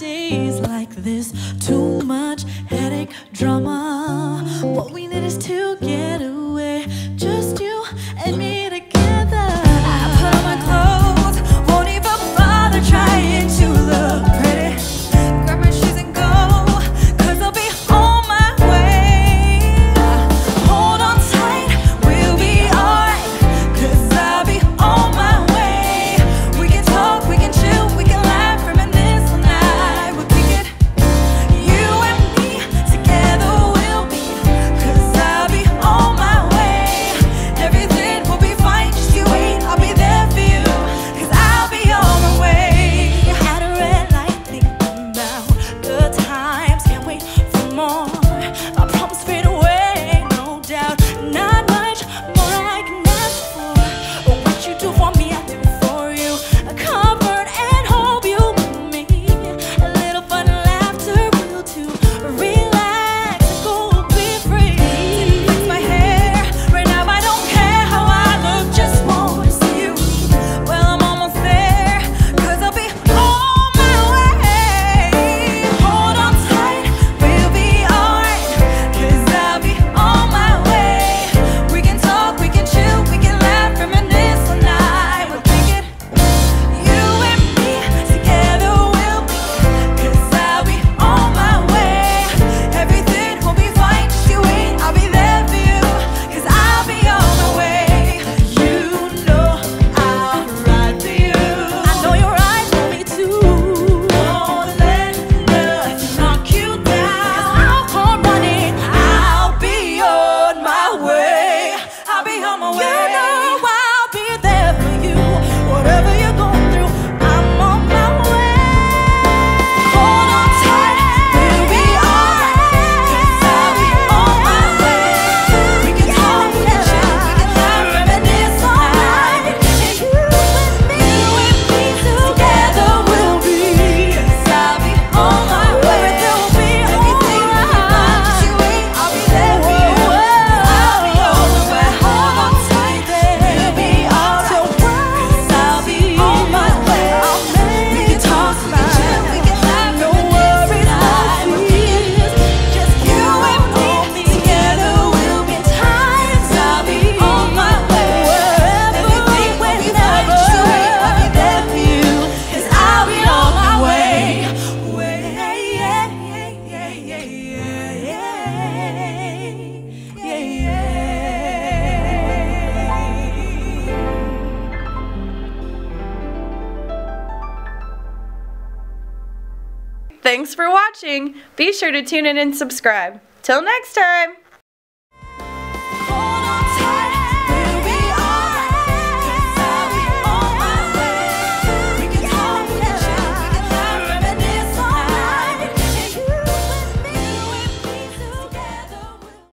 days like this. Too much headache, drama. Thanks for watching. Be sure to tune in and subscribe. Till next time.